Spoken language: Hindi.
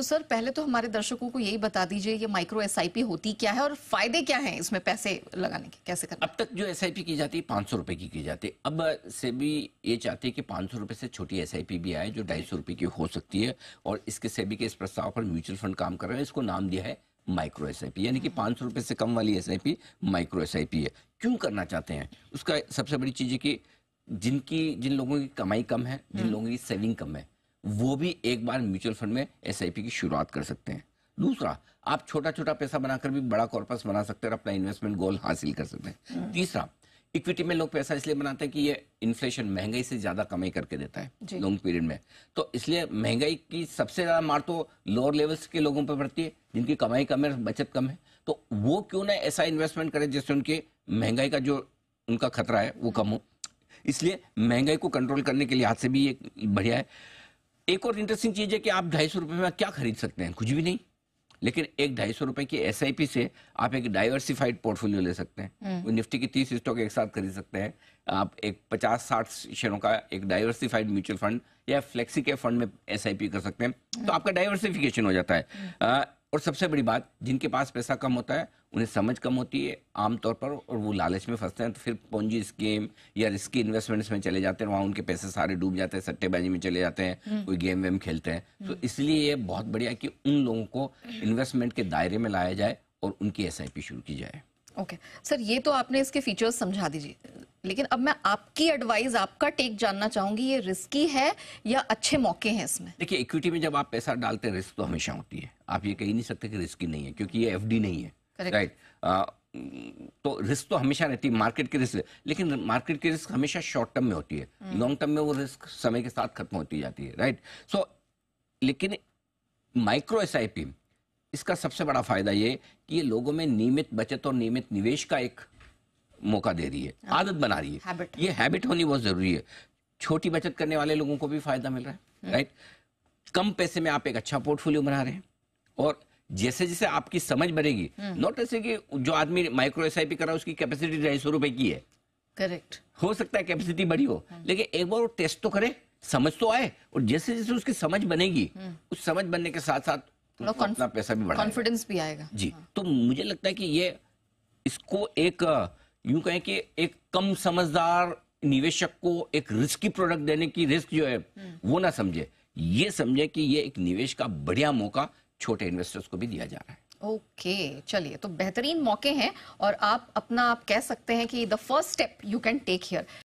तो सर पहले तो हमारे दर्शकों को यही बता दीजिए ये माइक्रो एसआईपी होती क्या है और फ़ायदे क्या हैं इसमें पैसे लगाने के? कैसे करना? अब तक जो एसआईपी की जाती है पाँच सौ रुपए की की जाती है। अब से भी ये चाहते हैं कि पाँच सौ रुपए से छोटी एसआईपी भी आए जो ढाई सौ रुपए की हो सकती है और इसके सेबी के इस प्रस्ताव पर म्यूचुअल फंड काम कर रहे हैं इसको नाम दिया है माइक्रो एसआईपी यानी कि पाँच सौ रुपए से कम वाली एसआईपी माइक्रो एसआईपी है। क्यों करना चाहते हैं? उसका सबसे बड़ी चीज़ है कि जिनकी जिन लोगों की कमाई कम है जिन लोगों की सेविंग कम है वो भी एक बार म्यूचुअल फंड में एसआईपी की शुरुआत कर सकते हैं। दूसरा आप छोटा छोटा पैसा बनाकर भी बड़ा कॉर्पस बना सकते हैं और अपना इन्वेस्टमेंट गोल हासिल कर सकते हैं। तीसरा इक्विटी में लोग पैसा इसलिए बनाते हैं कि ये इन्फ्लेशन महँगाई से ज़्यादा कमाई करके देता है लॉन्ग पीरियड में। तो इसलिए महँगाई की सबसे ज़्यादा मार तो लोअर लेवल्स के लोगों पर पड़ती है जिनकी कमाई कम है बचत कम है। तो वो क्यों ना ऐसा इन्वेस्टमेंट करे जिससे उनके महँगाई का जो उनका खतरा है वो कम हो। इसलिए महँगाई को कंट्रोल करने के लिहाज से भी ये बढ़िया है। एक और इंटरेस्टिंग चीज़ है कि आप ढाई सौ रुपए में क्या खरीद सकते हैं कुछ भी नहीं लेकिन एक ढाई सौ रुपए की एसआईपी से आप एक डाइवर्सिफाइड पोर्टफोलियो ले सकते हैं हम्म। निफ्टी की तीस स्टॉक एक साथ खरीद सकते हैं आप एक पचास साठ शेयरों का एक डाइवर्सिफाइड म्यूचुअल फंड या फ्लेक्सी के फंड में एस कर सकते हैं तो हम्म। आपका डाइवर्सिफिकेशन हो जाता है हम्म। और सबसे बड़ी बात जिनके पास पैसा कम होता है उन्हें समझ कम होती है आमतौर पर और वो लालच में फंसते हैं। तो फिर पूंजी स्कीम या रिस्की इन्वेस्टमेंट्स में चले जाते हैं वहाँ उनके पैसे सारे डूब जाते हैं सट्टेबाजी में चले जाते हैं हम्म। कोई गेम वेम खेलते हैं। तो हम्म। इसलिए ये बहुत बढ़िया कि उन लोगों को इन्वेस्टमेंट के दायरे में लाया जाए और उनकी एसआईपी शुरू की जाए। Okay okay. सर ये तो आपने इसके फीचर्स समझा दीजिए। लेकिन अब मैं आपकी एडवाइस आपका टेक जानना चाहूँगी ये रिस्की है या अच्छे मौके हैं इसमें? देखिए इक्विटी में जब आप पैसा डालते हैं रिस्क तो हमेशा होती है। आप ये कह नहीं सकते कि रिस्की नहीं है क्योंकि ये एफडी नहीं है। राइट तो रिस्क तो हमेशा रहती है मार्केट की रिस्क लेकिन मार्केट की रिस्क हमेशा शॉर्ट टर्म में होती है लॉन्ग हम्म। टर्म में वो रिस्क समय के साथ खत्म होती जाती है राइट सो लेकिन माइक्रो एस इसका सबसे बड़ा फ़ायदा ये कि ये लोगों में नियमित बचत और नियमित निवेश का एक मौका दे रही है हाँ। आदत बना रही है हैबिट। ये हैबिट होनी बहुत ज़रूरी है छोटी बचत करने वाले लोगों को भी फ़ायदा मिल रहा है राइट हम्म। कम पैसे में आप एक अच्छा पोर्टफोलियो बना रहे हैं और जैसे जैसे आपकी समझ बढ़ेगी नॉट हम्म। ऐसे कि जो आदमी माइक्रो एस कर रहा है उसकी कैपेसिटी ढाई सौ रुपए की है करेक्ट हो सकता है कैपेसिटी बड़ी हो हाँ। लेकिन एक बार वो टेस्ट तो करे समझ तो आए और जैसे जैसे उसकी समझ बनेगी उस समझ बनने के साथ साथ अपना पैसा भी बढ़ा कॉन्फिडेंस भी आएगा जी हाँ। तो मुझे लगता है कि ये इसको एक यूँ कहें कि एक कम समझदार निवेशक को एक रिस्की प्रोडक्ट देने की रिस्क जो है हम्म। वो ना समझे ये समझे कि ये एक निवेश का बढ़िया मौका छोटे इन्वेस्टर्स को भी दिया जा रहा है। ओके okay, चलिए तो बेहतरीन मौके हैं और आप अपना आप कह सकते हैं कि the first step you can take here